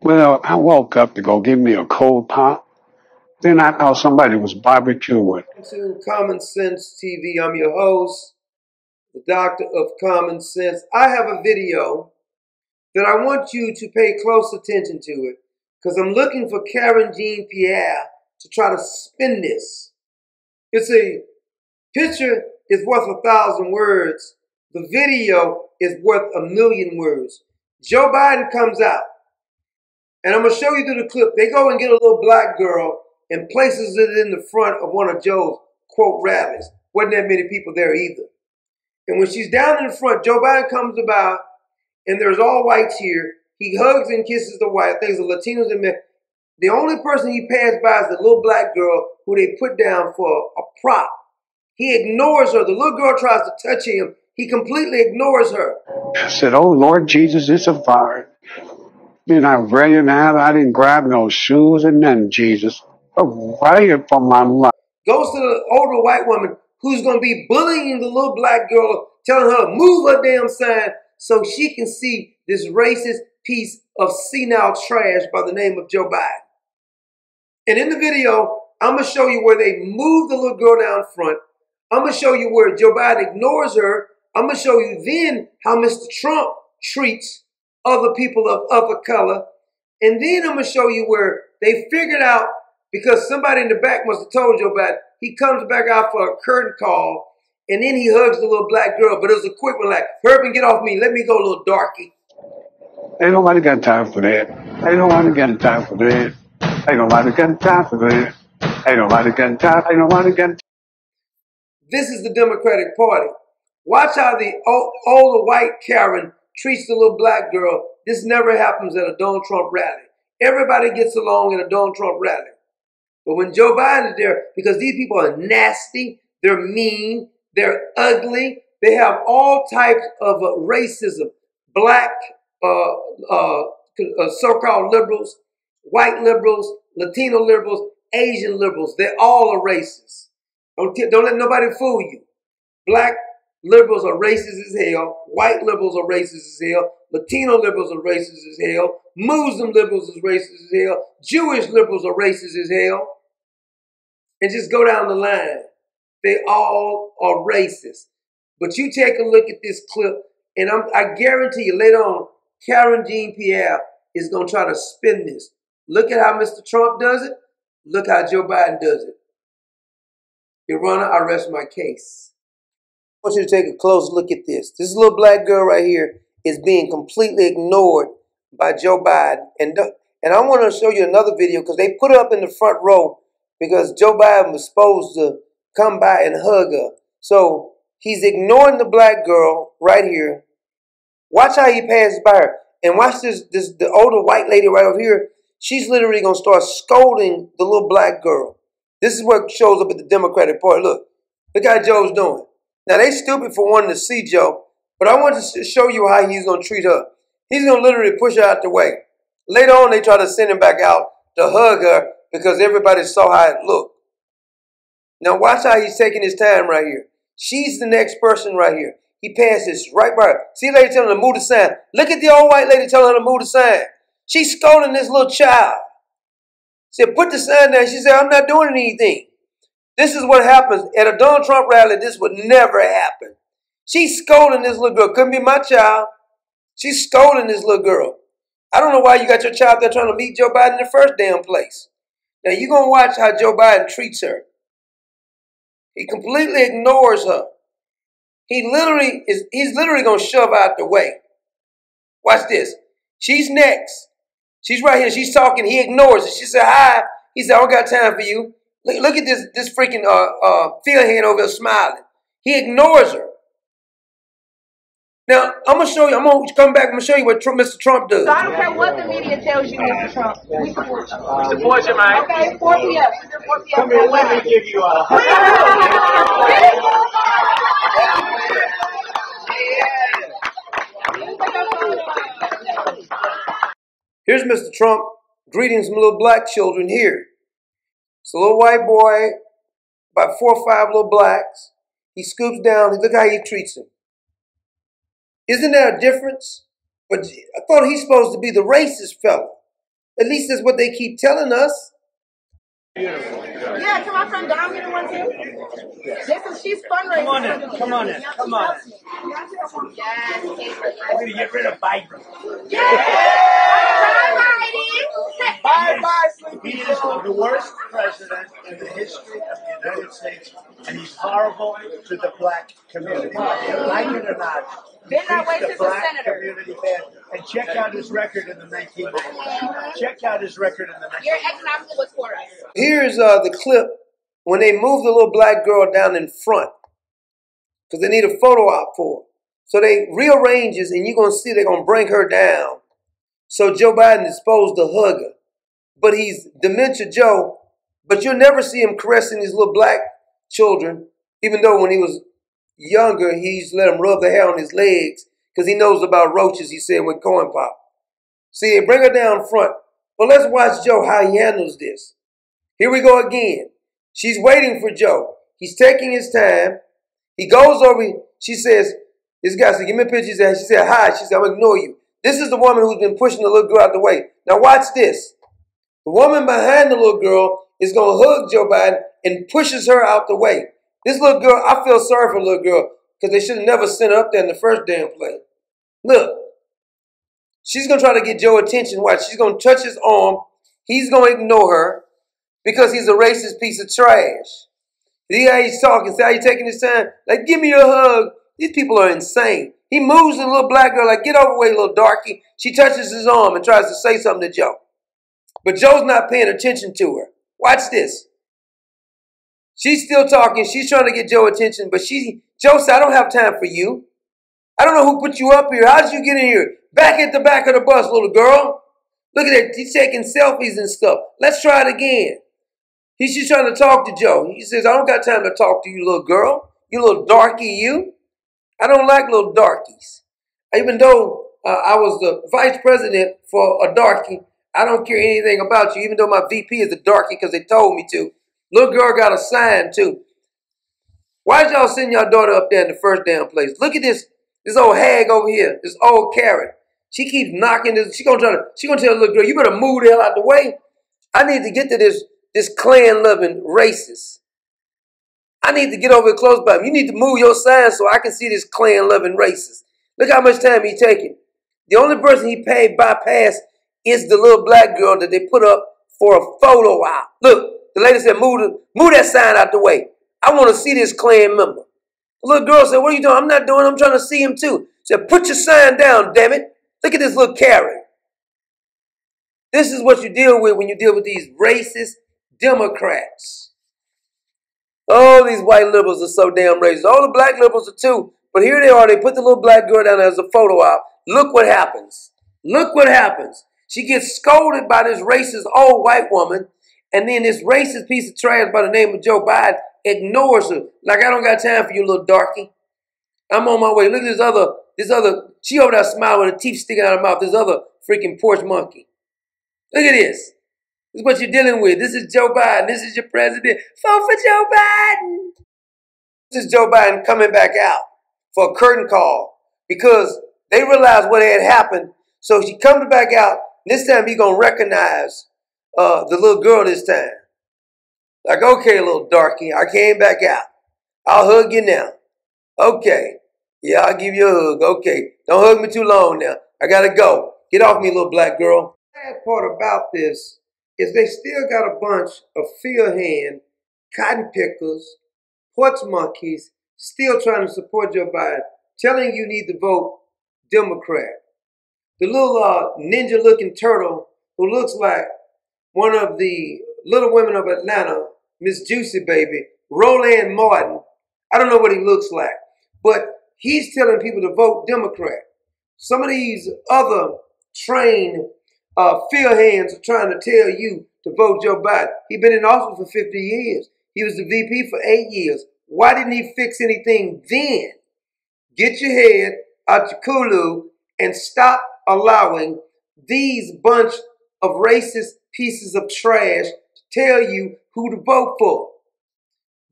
Well, I woke up to go give me a cold pop. Then I thought somebody was barbecuing. to Common Sense TV. I'm your host, the Doctor of Common Sense. I have a video that I want you to pay close attention to it because I'm looking for Karen Jean Pierre to try to spin this. It's a picture is worth a thousand words. The video is worth a million words. Joe Biden comes out, and I'm gonna show you through the clip. They go and get a little black girl and places it in the front of one of Joe's quote rallies. Wasn't that many people there either. And when she's down in the front, Joe Biden comes about, and there's all whites here. He hugs and kisses the white. things, the Latinos and men. The only person he passed by is the little black girl who they put down for a prop. He ignores her. The little girl tries to touch him. He completely ignores her. I said, Oh Lord Jesus, it's a fire. Then I ran out. I didn't grab no shoes and nothing, Jesus. Fire for my life. Goes to the older white woman who's going to be bullying the little black girl, telling her move her damn sign so she can see this racist piece of senile trash by the name of Joe Biden. And in the video, I'm going to show you where they move the little girl down front. I'm going to show you where Joe Biden ignores her. I'm going to show you then how Mr. Trump treats other people of other color. And then I'm going to show you where they figured out because somebody in the back must have told Joe Biden. He comes back out for a curtain call and then he hugs the little black girl. But it was a quick one like, Herbin, get off me. Let me go, little darky. Ain't nobody got time for that. Ain't nobody got time for that. Ain't nobody got time for that. Ain't nobody got time. Ain't nobody got This is the Democratic Party. Watch how the o- older white Karen treats the little black girl. This never happens at a Donald Trump rally. Everybody gets along at a Donald Trump rally. But when Joe Biden is there, because these people are nasty, they're mean, they're ugly, they have all types of uh, racism. Black, uh, uh, uh, so-called liberals, white liberals, Latino liberals, Asian liberals, they're all are racist. Don't, don't let nobody fool you. Black liberals are racist as hell. White liberals are racist as hell. Latino liberals are racist as hell. Muslim liberals are racist as hell. Jewish liberals are racist as hell. And just go down the line. They all are racist. But you take a look at this clip, and I'm, I guarantee you later on, Karen Jean Pierre is going to try to spin this. Look at how Mr. Trump does it. Look how Joe Biden does it. Your Honor, I rest my case. I want you to take a close look at this. This little black girl right here is being completely ignored by Joe Biden. And, and I want to show you another video because they put her up in the front row because Joe Biden was supposed to come by and hug her. So he's ignoring the black girl right here. Watch how he passes by her. And watch this, this the older white lady right over here. She's literally gonna start scolding the little black girl. This is what shows up at the Democratic Party. Look, look how Joe's doing. Now they stupid for wanting to see Joe, but I want to show you how he's gonna treat her. He's gonna literally push her out the way. Later on, they try to send him back out to hug her because everybody saw how it looked. Now watch how he's taking his time right here. She's the next person right here. He passes right by her. See lady telling her to move the sign. Look at the old white lady telling her to move the sign. She's scolding this little child. She said, put the sign down. She said, I'm not doing anything. This is what happens. At a Donald Trump rally, this would never happen. She's scolding this little girl. Couldn't be my child. She's scolding this little girl. I don't know why you got your child there trying to meet Joe Biden in the first damn place. Now you're going to watch how Joe Biden treats her. He completely ignores her. He literally is, he's literally going to shove out the way. Watch this. She's next. She's right here. She's talking. He ignores it. She said, hi. He said, I don't got time for you. Look, look at this, this freaking uh, uh, fieldhead over there smiling. He ignores her. Now, I'm going to show you. I'm going to come back. I'm going to show you what Trump, Mr. Trump does. So I don't care what the media tells you, Mr. Trump. We support you. We support you, man. Okay, 4 p.m. 4 p.m. Come here, let me give you a. Here's Mr. Trump greeting some little black children here. It's a little white boy, about four or five little blacks. He scoops down. Look how he treats them. Isn't there a difference? But I thought he's supposed to be the racist fellow. At least that's what they keep telling us. Yeah, can my friend Dom get in one too? Listen, she's fundraising. Come on in. Come on in. Come on in. Yes, We're going to get rid of Biden. Bye, bye. He is the worst president in the history of the United States, and he's horrible to the black community. Like it or not. Been that way treats the since a black senator. community bad. And check out his record in the 1990s. Check out his record in the 1990s. Your economics was for us. Here's uh, the clip when they move the little black girl down in front because they need a photo op for her. So they rearranges, and you're gonna see they're gonna bring her down. So Joe Biden is supposed to hug her, but he's dementia Joe. But you'll never see him caressing these little black children, even though when he was younger, he used to let them rub the hair on his legs because he knows about roaches. He said with corn pop. See, bring her down front. But let's watch Joe how he handles this. Here we go again. She's waiting for Joe. He's taking his time. He goes over. She says, "This guy said, give me a picture." She said, "She said hi." She said, "I'm gonna ignore you." This is the woman who's been pushing the little girl out the way. Now watch this. The woman behind the little girl is gonna hug Joe Biden and pushes her out the way. This little girl, I feel sorry for the little girl because they should have never sent her up there in the first damn place. Look, she's gonna try to get Joe attention. Watch, she's gonna touch his arm. He's gonna ignore her because he's a racist piece of trash. See how he's talking, see how he's taking his time? Like, give me a hug. These people are insane. He moves the little black girl, like, get over way, little darky. She touches his arm and tries to say something to Joe. But Joe's not paying attention to her. Watch this. She's still talking. She's trying to get Joe attention, but she, Joe said, I don't have time for you. I don't know who put you up here. How did you get in here? Back at the back of the bus, little girl. Look at that. He's taking selfies and stuff. Let's try it again. He's just trying to talk to Joe. He says, I don't got time to talk to you, little girl. You little darky, you. I don't like little darkies. Even though uh, I was the vice president for a darky, I don't care anything about you, even though my VP is a darky because they told me to. Little girl got a sign too. Why'd y'all send your daughter up there in the first damn place? Look at this, this old hag over here, this old carrot. She keeps knocking this. She gonna try to. She gonna tell the little girl, "You better move the hell out the way." I need to get to this this Klan loving racist. I need to get over close by him. You need to move your sign so I can see this Klan loving racist. Look how much time he taking. The only person he paid bypass is the little black girl that they put up for a photo op. Look, the lady said, "Move move that sign out the way. I want to see this Klan member." The little girl said, What are you doing? I'm not doing. I'm trying to see him too. She said, Put your sign down, damn it. Look at this little Karen. This is what you deal with when you deal with these racist Democrats. Oh, these white liberals are so damn racist. All the black liberals are too. But here they are. They put the little black girl down as a photo op. Look what happens. Look what happens. She gets scolded by this racist old white woman. And then this racist piece of trash by the name of Joe Biden ignores her. Like, I don't got time for you, little darky. I'm on my way. Look at this other, this other, she over there smiling with her teeth sticking out of her mouth. This other freaking porch monkey. Look at this. This is what you're dealing with. This is Joe Biden. This is your president. Vote for Joe Biden. This is Joe Biden coming back out for a curtain call because they realized what had happened. So she comes back out. This time he's going to recognize uh, the little girl this time. Like, okay, little darky, I came back out. I'll hug you now. Okay. Yeah, I'll give you a hug. Okay. Don't hug me too long now. I gotta go. Get off me, little black girl. The sad part about this is they still got a bunch of field hand, cotton pickers, porch monkeys still trying to support Joe Biden, telling you need to vote Democrat. The little uh, ninja looking turtle who looks like one of the little women of Atlanta, Miss Juicy Baby, Roland Martin. I don't know what he looks like, but he's telling people to vote Democrat. Some of these other trained uh, field hands are trying to tell you to vote Joe Biden. He's been in office for 50 years. He was the VP for eight years. Why didn't he fix anything then? Get your head out your kulu and stop allowing these bunch of racist pieces of trash to tell you who to vote for.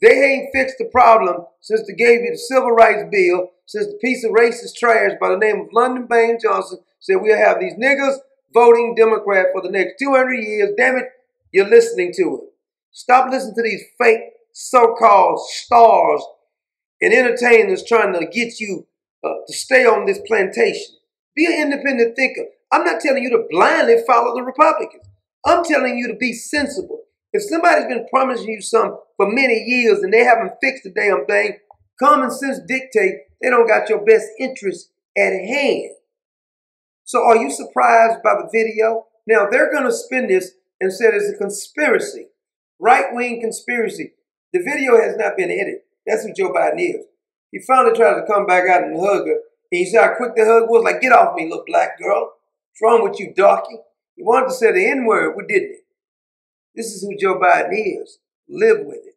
They ain't fixed the problem since they gave you the civil rights bill, since the piece of racist trash by the name of Lyndon Bain Johnson said we'll have these niggas voting Democrat for the next 200 years. Damn it, you're listening to it. Stop listening to these fake so-called stars and entertainers trying to get you uh, to stay on this plantation. Be an independent thinker. I'm not telling you to blindly follow the Republicans. I'm telling you to be sensible. If somebody's been promising you something for many years and they haven't fixed the damn thing, common sense dictate they don't got your best interest at hand. So are you surprised by the video? Now they're going to spin this and say it's a conspiracy, right-wing conspiracy. The video has not been edited. That's what Joe Biden is. He finally tried to come back out and hug her. And he said how quick the hug was. Like, get off me, little black girl. What's wrong with you, darky? He wanted to say the N-word, but didn't he? This is who Joe Biden is. Live with it.